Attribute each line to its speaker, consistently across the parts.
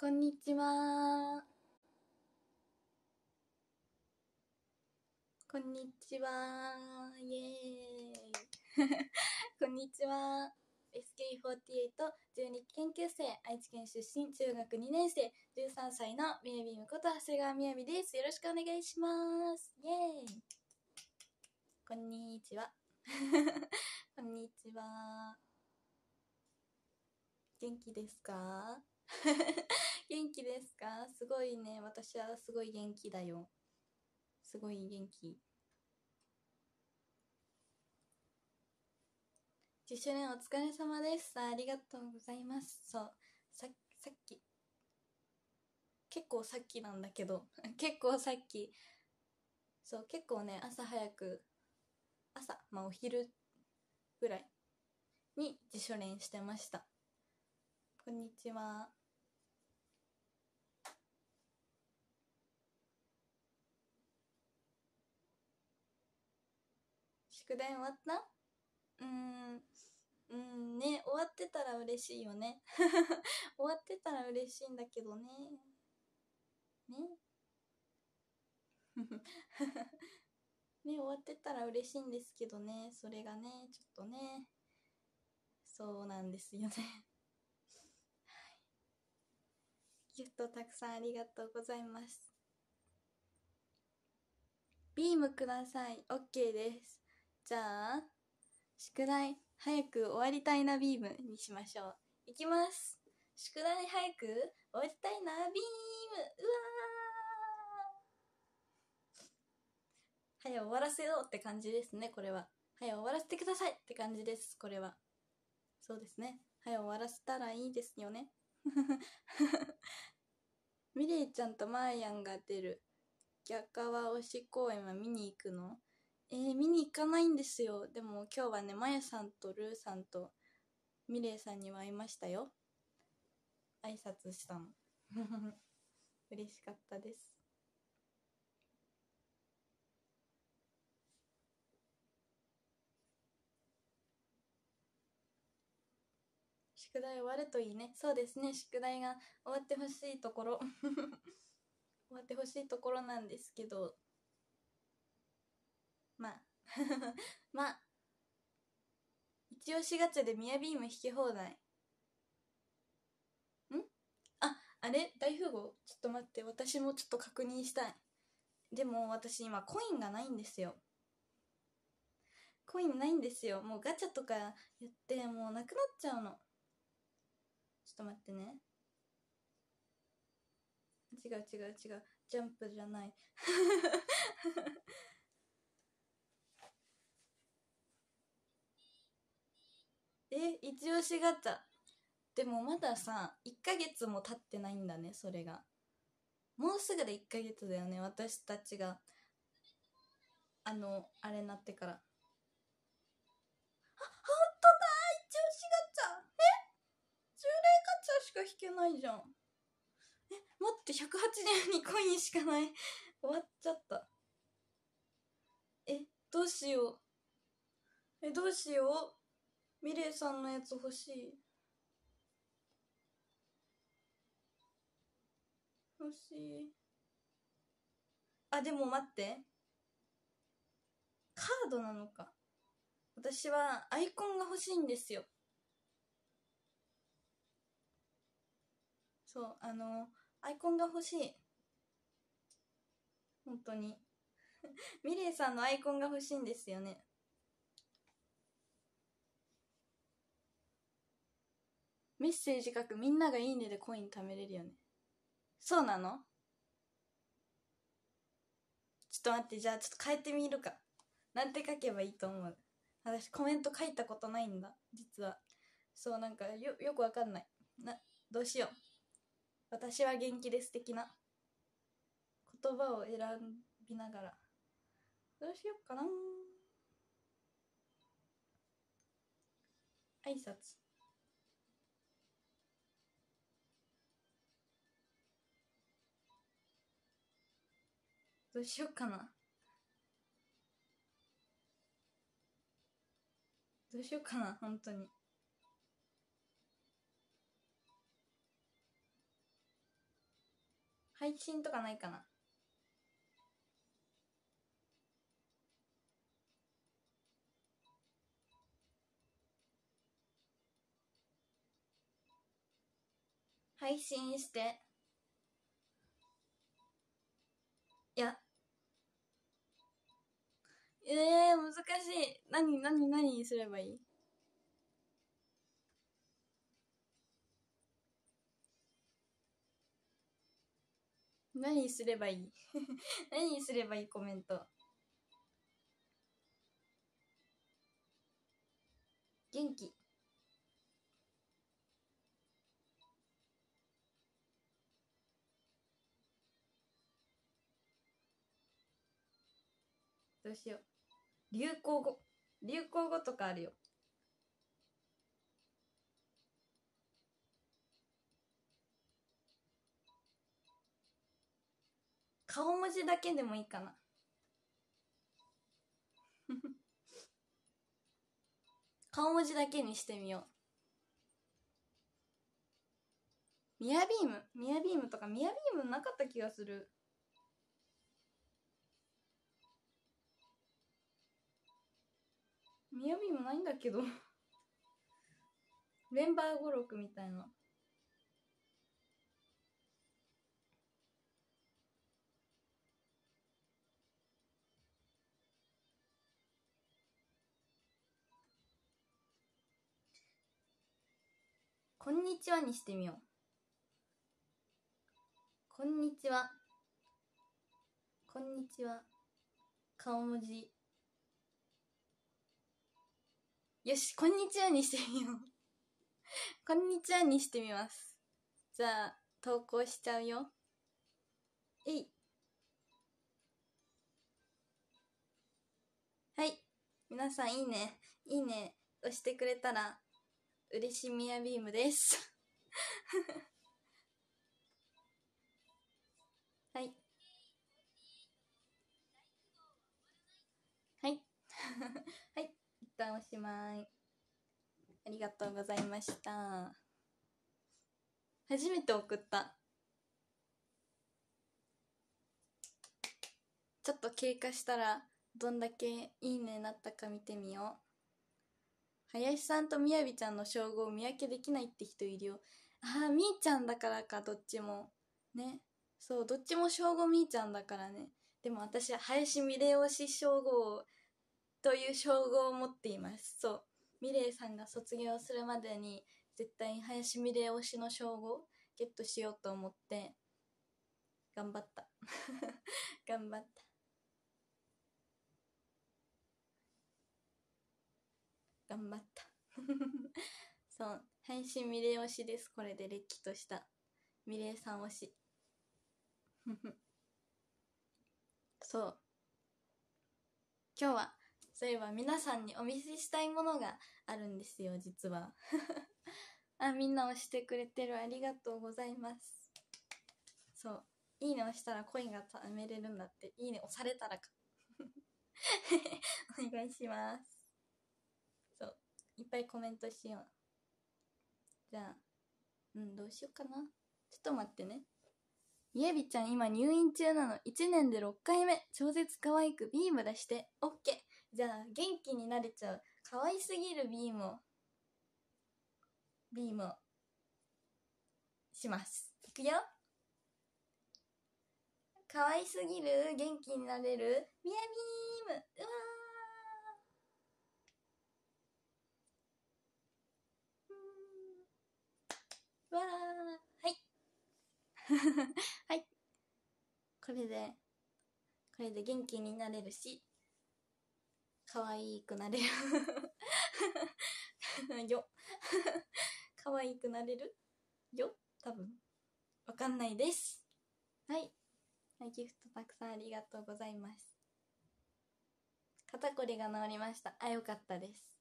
Speaker 1: こんにちは。こんにちは。イエーイ。こんにちは。SK48、12期研究生、愛知県出身、中学2年生、13歳のみやびむこと長谷川みやびです。よろしくお願いします。イエーイ。こんにちは。こんにちは。元気ですか？元気ですか？すごいね。私はすごい元気だよ。すごい元気。自主練お疲れ様です。ありがとうございます。そう。ささっき。結構さっきなんだけど。結構さっき。そう、結構ね、朝早く、朝、まあお昼ぐらいに自主練してました。こんにちは。宿題終わった？うーん、うんね、終わってたら嬉しいよね。終わってたら嬉しいんだけどね。ね。ね、終わってたら嬉しいんですけどね、それがね、ちょっとね、そうなんですよね。はい。ギフトたくさんありがとうございます。ビームください。OK です。じゃあ、宿題早く終わりたいなビームにしましょう。いきます。宿題早く終わりたいなビームうわー早終わらせようって感じですね、これは。早終わらせてくださいって感じです、これは。そうですね。早終わらせたらいいですよね。ミレイちゃんとマーヤンが出る逆川推し公演は見に行くの？えー、見に行かないんですよ。でも今日はね、まやさんとルーさんとミレイさんには会いましたよ。挨拶したの。嬉しかったです。宿題終わるといいね。そうですね。宿題が終わってほしいところ。終わってほしいところなんですけど。まあ。まあ。一押しガチャでミヤビーム引き放題。ん？あ、あれ？大富豪？ちょっと待って。私もちょっと確認したい。でも私今コインがないんですよ。コインないんですよ。もうガチャとかやってもうなくなっちゃうの。ちょっと待ってね。違う違う違う。ジャンプじゃない。え、一押しガチャ。でもまださ、1ヶ月も経ってないんだね、それが。もうすぐで1ヶ月だよね、私たちが。あの、あれなってから。あ、ほんとだ一押しガチャえ？従来ガチャしか引けないじゃん。え、待って、182コインしかない。終わっちゃった。え、どうしよう。え、どうしよう。ミレイさんのやつ欲しい。欲しい。あ、でも待って。カードなのか。私はアイコンが欲しいんですよ。そう、あの、アイコンが欲しい。本当に。ミレイさんのアイコンが欲しいんですよね。メッセージ書くみんながいいねでコイン貯めれるよね。そうなの？ちょっと待って、じゃあちょっと変えてみるか。なんて書けばいいと思う？私コメント書いたことないんだ、実は。そう、なんかよ、よくわかんない。な、どうしよう。私は元気です的な言葉を選びながら。どうしようかな挨拶。どうしようかな。どうしようかな、本当に。配信とかないかな配信していやええー、難しい。何何何にすればいい？何すればいい？何すればいい？コメント。元気。どうしよう。流行語。流行語とかあるよ。顔文字だけでもいいかな。顔文字だけにしてみよう。ミヤビーム。ミヤビームとかミヤビームなかった気がする。ミヤビームないんだけどメンバー語録みたいなこんにちはにしてみよう。こんにちは。こんにちは。顔文字。よし、こんにちはにしてみよう。こんにちはにしてみます。じゃあ、投稿しちゃうよ。えい。はい。皆さんいいね。いいね。押してくれたら嬉しいみやビームです はいはい旦おしまいありがとうございました初めて送ったちょっと経過したらどんだけいいねなったか見てみよう林さんとみやびちゃんの称号を見分けできないって人いるよ。ああ、みーちゃんだからか、どっちも。ね。そう、どっちも称号みーちゃんだからね。でも私は林美玲推し称号という称号を持っています。そう。美玲さんが卒業するまでに絶対に林美玲推しの称号ゲットしようと思って 頑張った。頑張った。頑張ったそう配信ミレイ推しですこれでれっきとしたミレイさん推し そう今日はそういえば皆さんにお見せしたいものがあるんですよ実は あみんな押してくれてるありがとうございますそういいね押したらコインが貯めれるんだっていいね押されたらか お願いしますそういっぱいコメントしよう。じゃあ、うん、どうしようかな。ちょっと待ってね。みやびちゃん今入院中なの。1年で6回目。超絶可愛くビーム出して。オッケー。じゃあ、元気になれちゃう。可愛すぎるビームを。ビーム。します。いくよ。可愛すぎる？元気になれる？みやビームうわーわーはい はいこれでこれで元気になれるし可愛くなれる。よ。可愛くなれる？よ。多分。わかんないです。はい。ギフトたくさんありがとうございます。肩こりが治りました。あよかったです。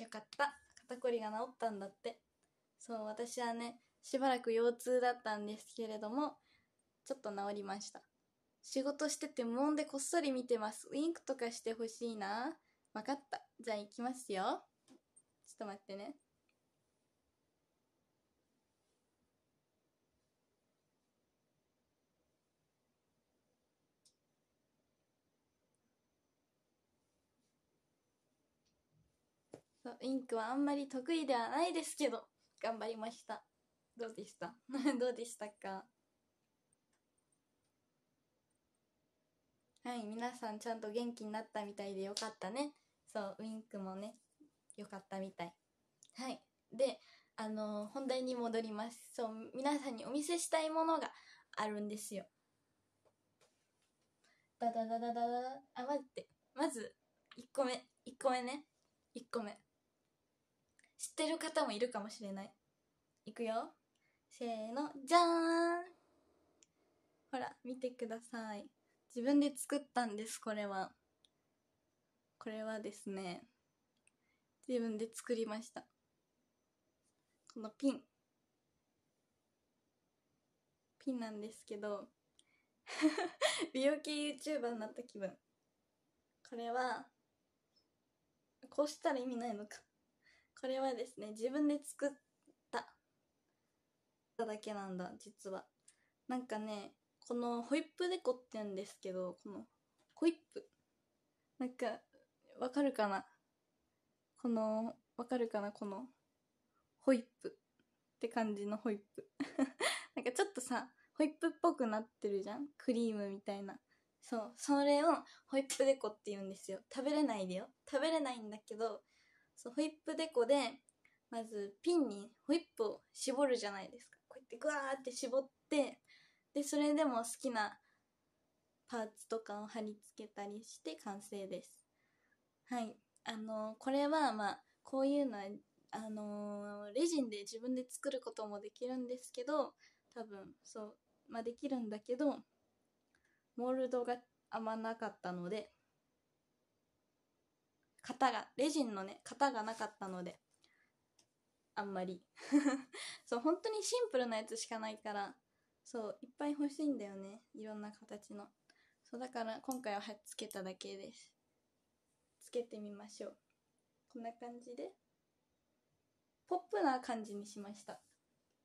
Speaker 1: よかった。肩こりが治ったんだって。そう私はねしばらく腰痛だったんですけれどもちょっと治りました。仕事してて無音でこっそり見てます。ウィンクとかしてほしいな。わかった。じゃあ行きますよ。ちょっと待ってね。そう、ウィンクはあんまり得意ではないですけど、頑張りました。どうでした？どうでしたか？はい皆さんちゃんと元気になったみたいでよかったね。そうウインクもねよかったみたい。はい。であの本題に戻ります。そう皆さんにお見せしたいものがあるんですよ。ダダダダダダ。あ待って。まず1個目。1個目ね。1個目。知ってる方もいるかもしれない。いくよ。せーのじゃーん。ほら見てください。自分で作ったんですこれは。これはですね自分で作りました。このピン。ピンなんですけど 美容系 YouTuber になった気分。これはこうしたら意味ないのか。これはですね自分で作っただけなんだ実は。なんかねこのホイップデコって言うんですけどこのホイップ。なんかわかるかな？このわかるかな？このホイップって感じのホイップ。なんかちょっとさホイップっぽくなってるじゃん？クリームみたいな。そうそれをホイップデコって言うんですよ。食べれないでよ。食べれないんだけどそうホイップデコでまずピンにホイップを絞るじゃないですか。こうやってグワーって絞ってでそれでも好きなパーツとかを貼り付けたりして完成です。はい。あのこれはまあこういうのはあの、レジンで自分で作ることもできるんですけど多分そうまあできるんだけどモールドがあんまなかったので型がレジンのね型がなかったのであんまり。そう本当にシンプルなやつしかないからそういっぱい欲しいんだよね。いろんな形の。そうだから今回ははつけただけです。つけてみましょう。こんな感じで。ポップな感じにしました。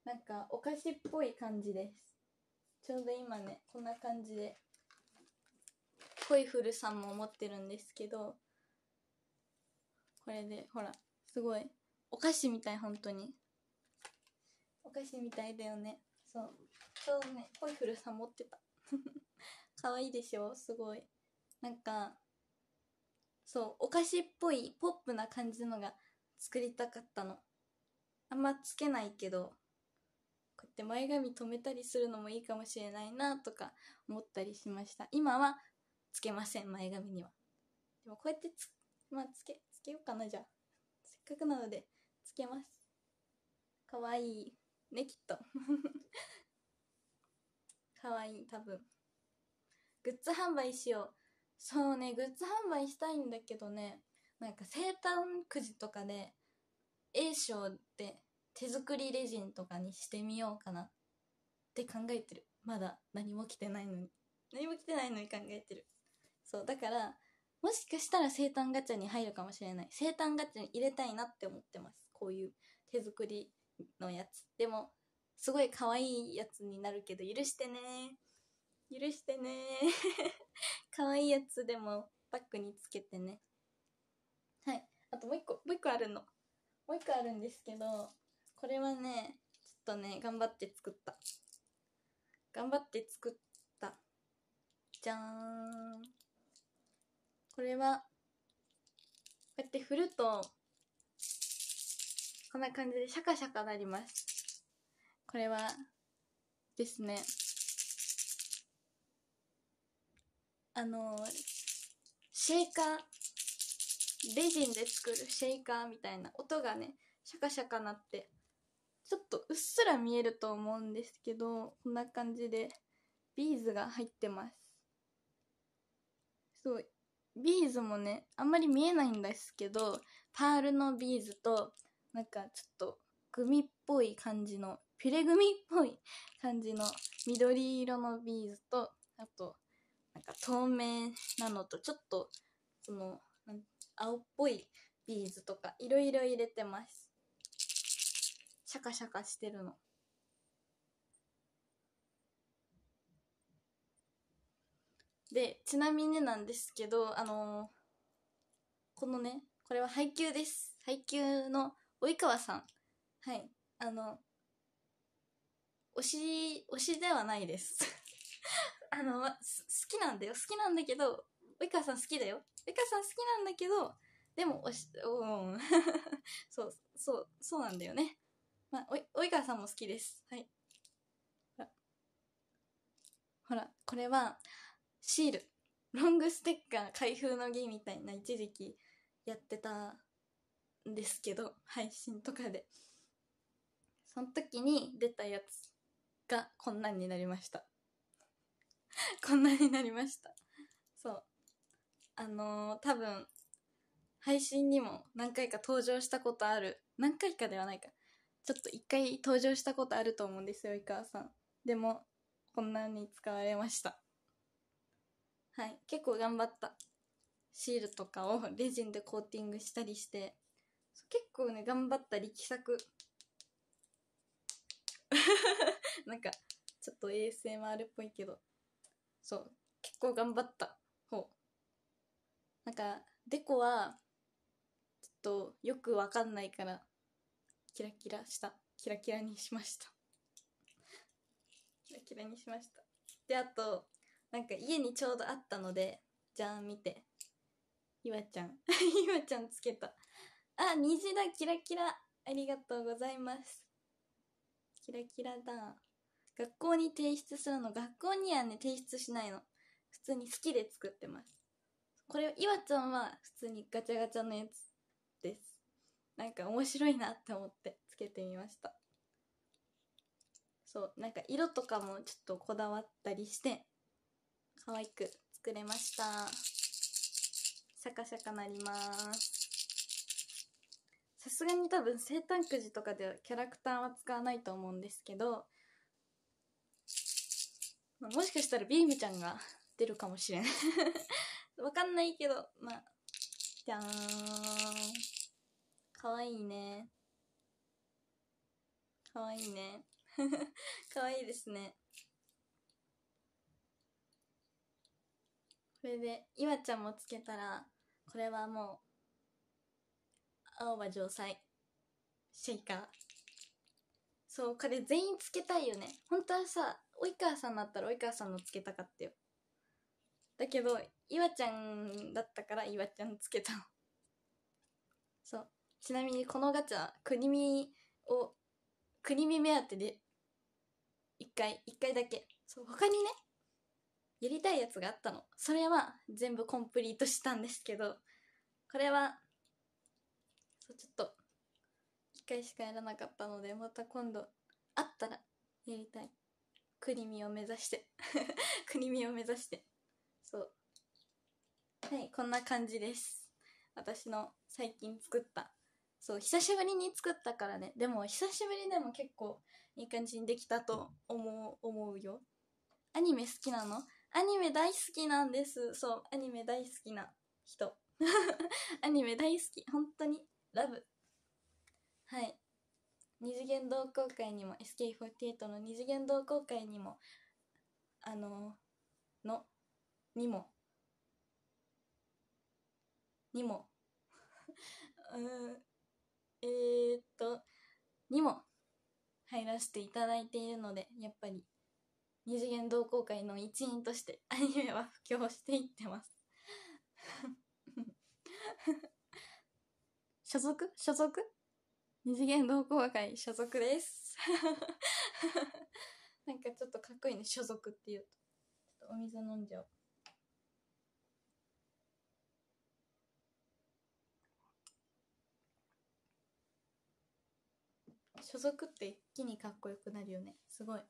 Speaker 1: なんかお菓子っぽい感じです。ちょうど今ねこんな感じで。コイフルさんも持ってるんですけど。これでほらすごい。お菓子みたい本当に。お菓子みたいだよね。そう。ちょうねコイフルさん持ってた。可愛いでしょ？すごい。なんかそうお菓子っぽいポップな感じのが作りたかったの。あんまつけないけどこうやって前髪留めたりするのもいいかもしれないなとか思ったりしました。今はつけません前髪には。でもこうやってつまあつけつけようかなじゃあ。せっかくなのでつけます。かわいいねきっと。かわいい多分。グッズ販売しよう。そうねグッズ販売したいんだけどね。なんか生誕くじとかで A 賞で手作りレジンとかにしてみようかな。って考えてる。まだ何も来てないのに。何も来てないのに考えてる。そうだからもしかしたら生誕ガチャに入るかもしれない。生誕ガチャに入れたいなって思ってます。こういう手作りのやつ。でもすごい可愛いやつになるけど許してね。許してね。可愛いやつでもバッグにつけてね。はい。あともう一個もう一個あるの。もう一個あるんですけどこれはねちょっとね頑張って作った。頑張って作った。じゃーん。これはこうやって振るとこんな感じでシャカシャカなります。これはですねあのシェーカーレジンで作るシェイカーみたいな音がねシャカシャカなってちょっとうっすら見えると思うんですけどこんな感じでビーズが入ってます。そうビーズもねあんまり見えないんですけどパールのビーズとなんかちょっとグミっぽい感じのピュレグミっぽい感じの緑色のビーズとあとなんか透明なのとちょっとその青っぽいビーズとかいろいろ入れてますシャカシャカしてるのでちなみになんですけどあのー、このねこれは配給です配給の及川さん。はい。あの、推し、推しではないです。あの、好きなんだよ。好きなんだけど、及川さん好きだよ。及川さん好きなんだけど、でも、推し、うん。そう、そう、そうなんだよね。まあ、お及川さんも好きです。はい。ほら。ほら、これは、シール。ロングステッカー開封の儀みたいな一時期やってたんですけど、配信とかで。その時に出たやつがこんなんになりました。こんなになりました。そう。あのー多分、配信にも何回か登場したことある。何回かではないか。ちょっと一回登場したことあると思うんですよ、井川さん。でも、こんなに使われました。はい。結構頑張った。シールとかをレジンでコーティングしたりして、結構ね、頑張った力作。なんか、ちょっと ASMR っぽいけど、そう、結構頑張った方。なんか、デコは、ちょっとよくわかんないから、キラキラした。キラキラにしました。キラキラにしました。で、あと、なんか家にちょうどあったので、じゃあ見て。いわちゃん。いわちゃんつけた。あ、虹だ、キラキラ。ありがとうございます。キラキラだ。学校に提出するの、学校にはね、提出しないの。普通に好きで作ってます。これ、いわちゃんは普通にガチャガチャのやつです。なんか面白いなって思ってつけてみました。そう、なんか色とかもちょっとこだわったりして、可愛く作れました。シャカシャカなります。さすがに多分生誕くじとかではキャラクターは使わないと思うんですけど、もしかしたらビームちゃんが出るかもしれない。わかんないけど、まあ、じゃーん。かわいいね。かわいいね。かわいいですね。これで、いわちゃんもつけたら、これはもう、青葉城西、シェイカー。そう、これ全員つけたいよね。本当はさ、及川さんだったら及川さんのつけたかったよ。だけど、いわちゃんだったからいわちゃんつけたの。そう。ちなみにこのガチャ、国見を、国見目当てで、一回、一回だけ。そう、他にね、やりたいやつがあったの。それは全部コンプリートしたんですけど、これは、そう、ちょっと、一回しかやらなかったので、また今度、あったら、やりたい。国見を目指して。国見を目指して。そう。はい、こんな感じです。私の最近作った。そう、久しぶりに作ったからね。でも、久しぶりでも結構いい感じにできたと思う、思うよ。アニメ好きなの？アニメ大好きなんです。そう、アニメ大好きな人。アニメ大好き。本当に、ラブ。はい。二次元同好会にも、SK48 の二次元同好会にも、あの、の、にも、にも、うん、えー、っと、にも入らせていただいているので、やっぱり、二次元同好会の一員としてアニメは布教していってます。所属？所属？二次元同好会所属です。なんかちょっとかっこいいね、所属って言うと。ちょっとお水飲んじゃおう。所属って一気にかっこよくなるよね。すごい。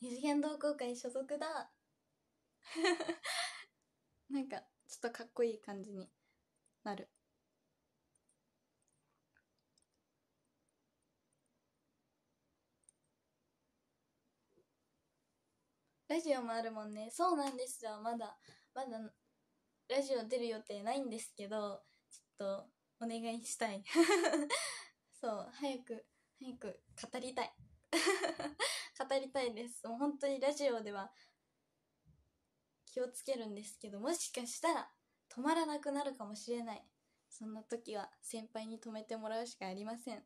Speaker 1: 二次元同好会所属だ なんか、ちょっとかっこいい感じになる。ラジオもあるもんね。そうなんですよ。まだ、まだ、ラジオ出る予定ないんですけど、ちょっと、お願いしたい。そう、早く、早く語りたい。語りたいです。もう本当にラジオでは気をつけるんですけど、もしかしたら止まらなくなるかもしれない。そんな時は先輩に止めてもらうしかありません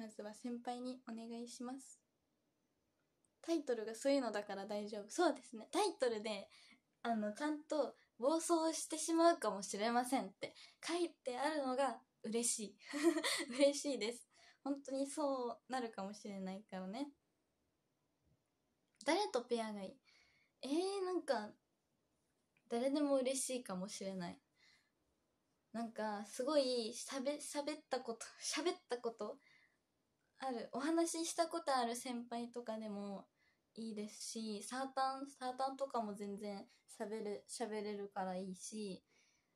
Speaker 1: まずは先輩にお願いします。タイトルがそういうのだから大丈夫。そうですね。タイトルであのちゃんと暴走してしまうかもしれませんって。書いてあるのが嬉しい。嬉しいです。本当にそうなるかもしれないからね。誰とペアがいい？えー、なんか誰でも嬉しいかもしれない。なんかすごいしゃべ喋ったこと喋ったことある。お話ししたことある先輩とかでもいいですしサータンサータンとかも全然喋る喋れるからいいし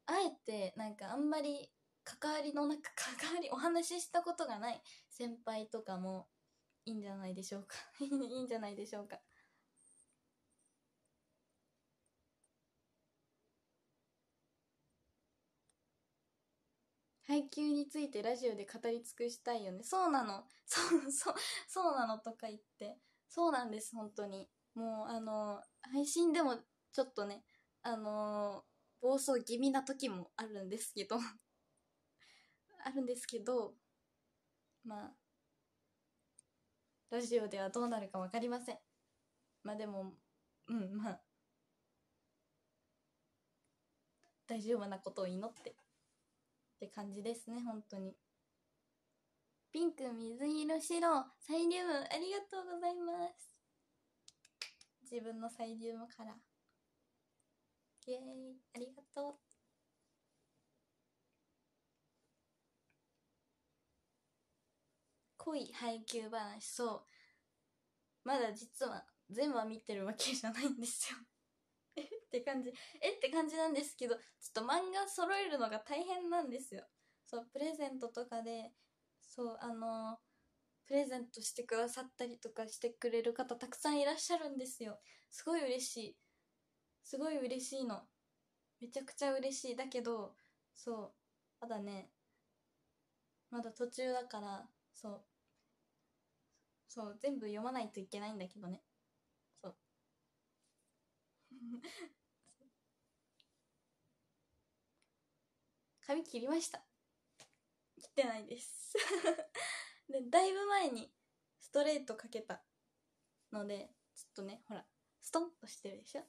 Speaker 1: あえてなんかあんまり関わりのなく 関わりお話ししたことがない先輩とかもいいんじゃないでしょうか。いいんじゃないでしょうか。配給についてラジオで語り尽くしたいよね。そうなの。そうそうそうなのとか言って。そうなんです本当に。もうあの配信でもちょっとねあの暴走気味な時もあるんですけど。あるんですけどまあラジオではどうなるか分かりません。まあでもうんまあ大丈夫なことを祈って。って感じですね本当に。ピンク水色白サイリウムありがとうございます。自分のサイリウムカラーイエーイありがとう。濃い配給話そう。まだ実は全話見てるわけじゃないんですよ。って感じ。えって感じなんですけどちょっと漫画揃えるのが大変なんですよ。そうプレゼントとかでそうあのプレゼントしてくださったりとかしてくれる方たくさんいらっしゃるんですよ。すごい嬉しい。すごい嬉しいの。めちゃくちゃ嬉しい。だけどそうまだねまだ途中だからそうそう全部読まないといけないんだけどね。そう。髪切りました。切ってないです。でだいぶ前にストレートかけたのでちょっとねほらストンとしてるでしょ。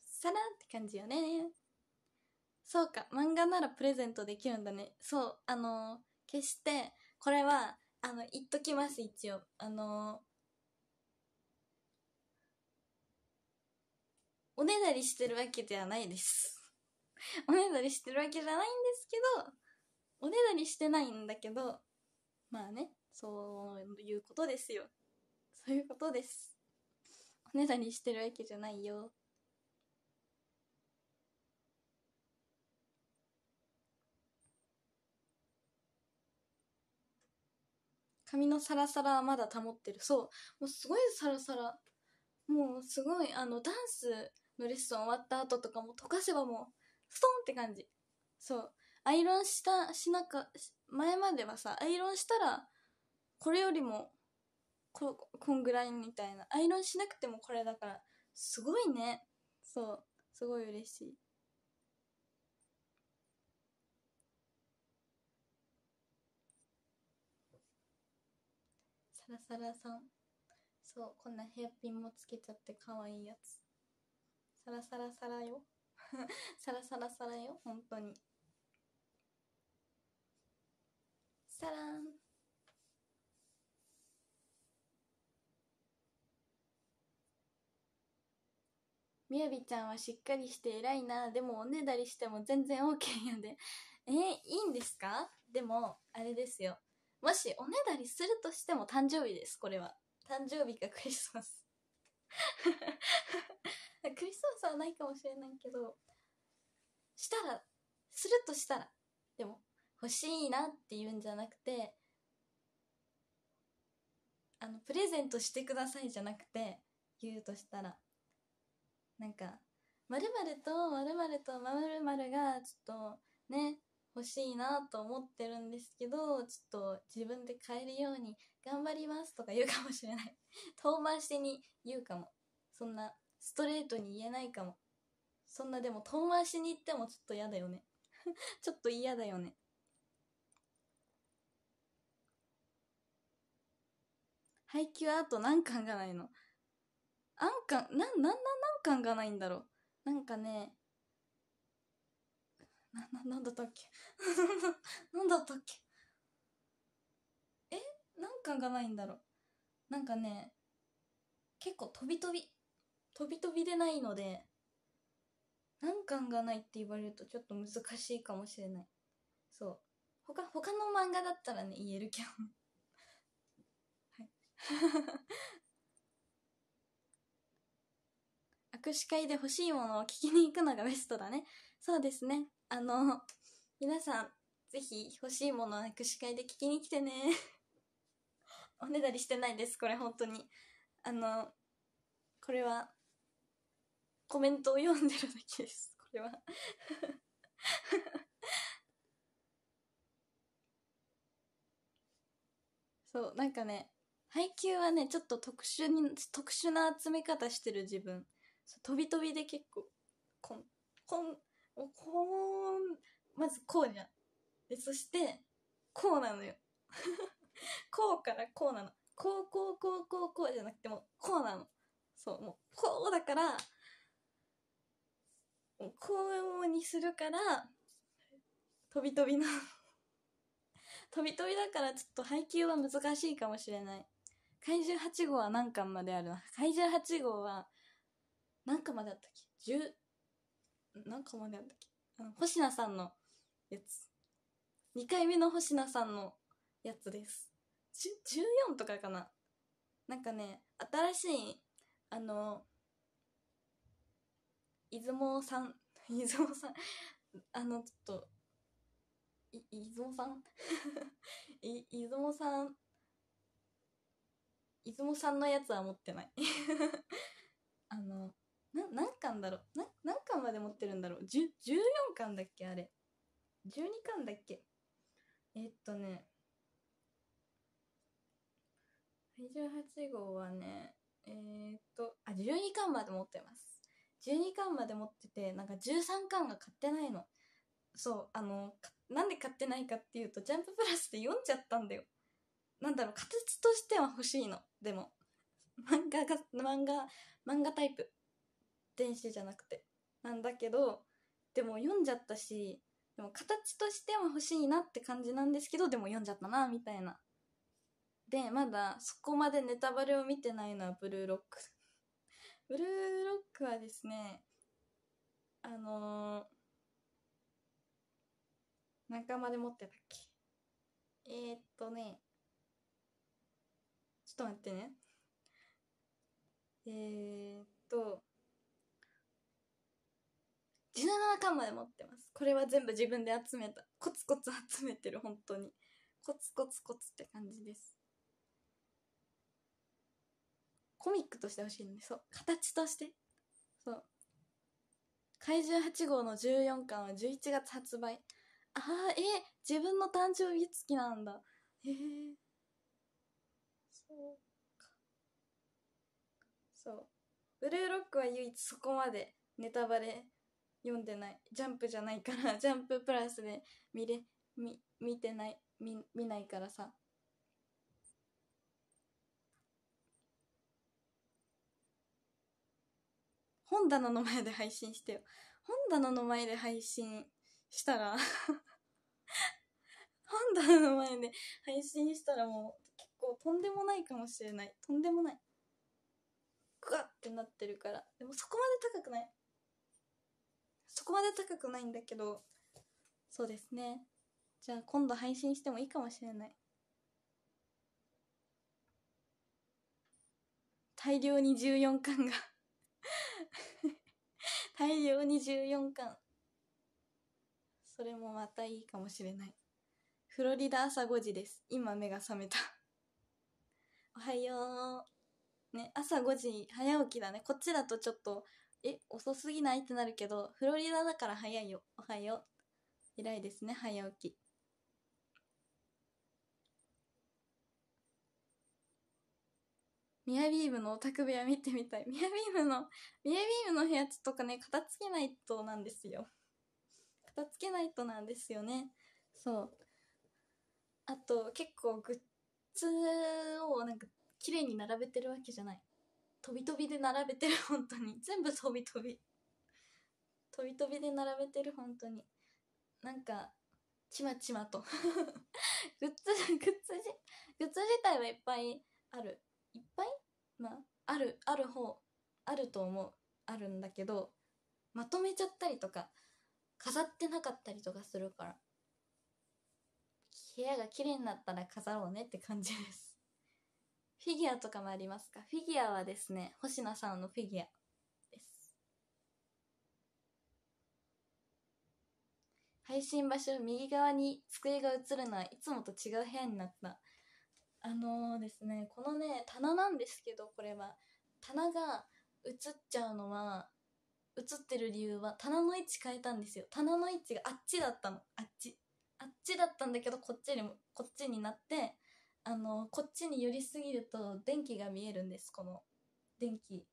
Speaker 1: さらって感じよね。そうか漫画ならプレゼントできるんだね。そうあのー、決してこれはあの言っときます一応。あのー、おねだりしてるわけではないです。おねだりしてるわけじゃないんですけどおねだりしてないんだけどまあねそういうことですよ。そういうことです。おねだりしてるわけじゃないよ。髪のサラサラはまだ保ってる。そう。もうすごいサラサラ。もうすごいあのダンスのレッスン終わった後とかも溶かせばもうストンって感じ。そう。アイロンしたしなか前まではさアイロンしたらこれよりもここんぐらいみたいな。アイロンしなくてもこれだからすごいね。そう。すごい嬉しい。サラサラさん。そう。こんなヘアピンもつけちゃってかわいいやつ。サラサラサラよ。サラサラサラよ本当に。サランみやびちゃんはしっかりして偉いな。でもおねだりしても全然 OK やで。えー、いいんですか？でもあれですよ。もしおねだりするとしても誕生日ですこれは。誕生日かクリスマス。クリスマスはないかもしれないけどしたらするとしたらでも欲しいなって言うんじゃなくてあのプレゼントしてくださいじゃなくて言うとしたらなんかまるとまるとまるがちょっとね欲しいなと思ってるんですけどちょっと自分で買えるように頑張りますとか言うかもしれない。遠回しに言うかも。そんなストレートに言えないかも。そんなでも遠回しに言ってもちょっと嫌だよね。ちょっと嫌だよね。配給あと何巻がないの？何巻ななんな何巻がないんだろう？なんかねな、な、なんだったっけ？なんだったっけ？え？何巻がないんだろう？なんかね結構飛び飛び。飛び飛びでないので何巻がないって言われるとちょっと難しいかもしれない。そう。他他の漫画だったらね言えるけど。はい。握手会で欲しいものを聞きに行くのがベストだね。そうですね。あの皆さんぜひ欲しいものを握手会で聞きに来てね。おねだりしてないですこれ本当に。あのこれはコメントを読んでるだけです。これは。そうなんかね配給はねちょっと特殊に特殊な集め方してる自分。飛び飛びで結構こんこんこんまずこうじゃん。でそしてこうなのよ。こうからこうなの。こうこうこうこうこうじゃなくてもこうなの。そうもうこうだからこうにするから飛び飛びの 飛び飛びだからちょっと配給は難しいかもしれない。怪獣8号は何巻まであるな。怪獣8号は何巻まであったっけ ?10 何巻まであったっけ？あの星名さんのやつ。2回目の星名さんのやつです。14とかかな。なんかね新しいあの出雲さん出雲さんあのちょっとい出雲さん？い 出雲さん？出雲さんのやつは持ってない。あのな何巻だろう？な何巻まで持ってるんだろう？14巻だっけあれ。12巻だっけ？えっとね28号はねえー、っとあ12巻まで持ってます。12巻まで持っててなんか13巻が買ってないの。そうあのなんで買ってないかっていうとジャンププラスで読んじゃったんだよ。なんだろう形としては欲しいの。でも漫画が漫画漫画タイプ。電子じゃなくて。なんだけどでも読んじゃったしでも形としては欲しいなって感じなんですけどでも読んじゃったなみたいな。でまだそこまでネタバレを見てないのはブルーロック。ブルーロックはですねあのー、仲間で持ってたっけ？えー、っとねちょっと待ってね。えー、っと17巻まで持ってます。これは全部自分で集めた。コツコツ集めてる本当に。コツコツコツって感じです。コミックとしてほしいんでそう。形として。そう。怪獣8号の14巻は11月発売。ああえ自分の誕生日月なんだ。へえそうか。そう。ブルーロックは唯一そこまでネタバレ読んでない。ジャンプじゃないからジャンププラスで見れ見見てない。見見ないからさ。本棚の前で配信してよ。本棚の前で配信したら 本棚の前で配信したらもう結構とんでもないかもしれない。とんでもない。グワってなってるから。でもそこまで高くない。そこまで高くないんだけど、そうですね。じゃあ今度配信してもいいかもしれない。大量に14巻が 大量に14巻。それもまたいいかもしれない。フロリダ朝5時です。今目が覚めた。おはよう。ね朝5時早起きだね。こっちだとちょっとえ遅すぎない？ってなるけどフロリダだから早いよ。おはよう。偉いですね早起き。ミヤビームのオタク部屋見てみたい。ミヤビームの、ミヤビームの部屋とかね、片付けないとなんですよ。片付けないとなんですよね。そう。あと、結構グッズをなんか綺麗に並べてるわけじゃない。飛び飛びで並べてる、本当に。全部飛び飛び。飛び飛びで並べてる、本当に。なんか、ちまちまと グッズ、グッズ、グッズ自体はいっぱいある。いっぱいまあ、ある、ある方、あると思う。あるんだけど、まとめちゃったりとか、飾ってなかったりとかするから。部屋が綺麗になったら飾ろうねって感じです。フィギュアとかもありますか？フィギュアはですね、星名さんのフィギュアです。配信場所右側に机が映るのはいつもと違う部屋になった。あのー、ですね、このね、棚なんですけど、これは。棚が映っちゃうのは、映ってる理由は棚の位置変えたんですよ。棚の位置があっちだったの。あっち。あっちだったんだけど、こっちにも、こっちになって、あの、こっちに寄りすぎると電気が見えるんです、この電気。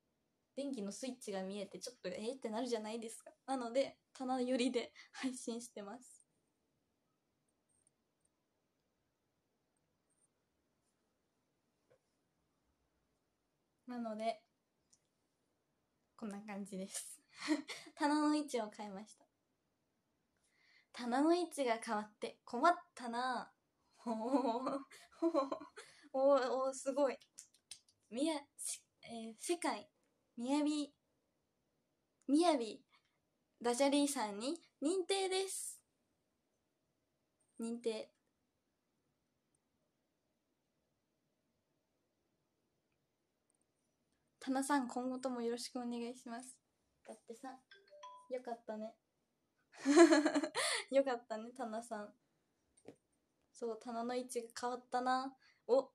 Speaker 1: 電気のスイッチが見えて、ちょっとえー、ってなるじゃないですか。なので、棚寄りで配信してます。なので、こんな感じです 棚の位置を変えました。棚の位置が変わって困ったなおおおすごい。みや、えー、世界、みやび、みやび、ダジャリーさんに認定です。認定。タナさん、今後ともよろしくお願いします。だってさ、よかったね。よかったね、タナさん。そう、棚の位置が変わったな。お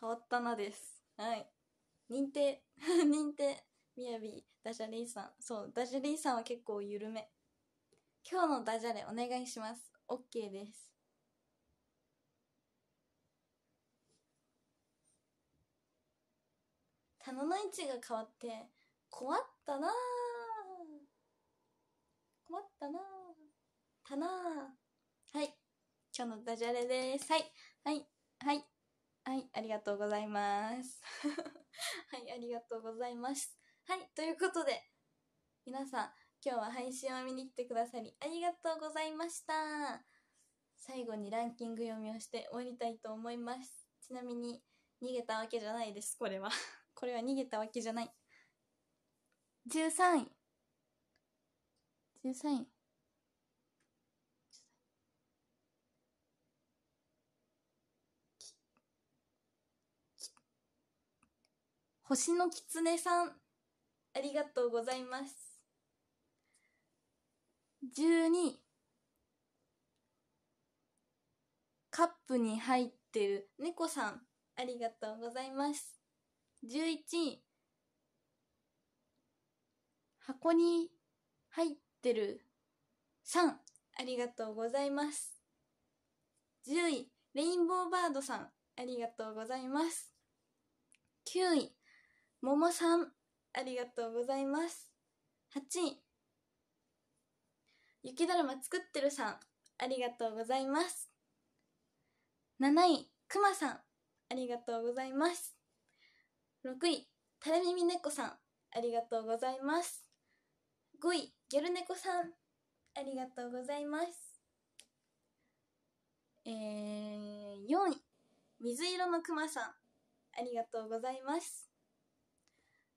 Speaker 1: 変わったなです。はい。認定。認定。みやび、ダジャレイさん。そう、ダジャレイさんは結構緩め。今日のダジャレお願いします。OK です。棚の位置が変わって困ったな困ったな棚。はい。今日のダジャレです。はい。はい。はい。はい。ありがとうございます。はい。ありがとうございます。はい。ということで皆さん今日は配信を見に来てくださりありがとうございました。最後にランキング読みをして終わりたいと思います。ちなみに逃げたわけじゃないですこれは。これは逃げたわけじゃない。13位。13位。星のきつねさん、ありがとうございます。12カップに入ってる猫さん、ありがとうございます。11箱に入ってる3ありがとうございます。10位レインボーバードさん。ありがとうございます。9位ももさん。ありがとうございます。8位雪だるま作ってるさん。ありがとうございます。7位くまさん。ありがとうございます。6位、たれ耳猫さん、ありがとうございます。5位、ギャル猫さん、ありがとうございます。えー、4位、水色のくまさん、ありがとうございます。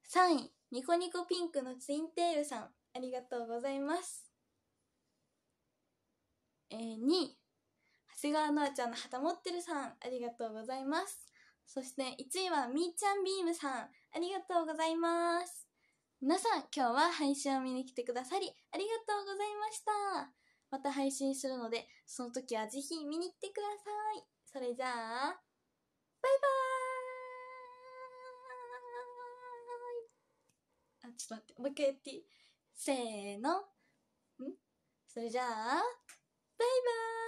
Speaker 1: 3位、ニコニコピンクのツインテールさん、ありがとうございます。えー、2位、長谷川のあちゃんの旗持ってるさん、ありがとうございます。そして1位はみーちゃんビームさん。ありがとうございます。皆さん、今日は配信を見に来てくださり、ありがとうございました。また配信するので、その時はぜひ見に来てください。それじゃあ、バイバーイあ、ちょっと待って、もう一回やっていい？せーの。ん？それじゃあ、バイバーイ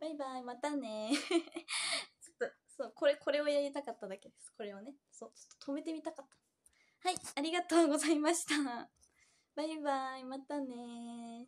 Speaker 1: バイバイ、またね。ちょっと、そう、これ、これをやりたかっただけです。これをね。そう、ちょっと止めてみたかった。はい、ありがとうございました。バイバイ、またね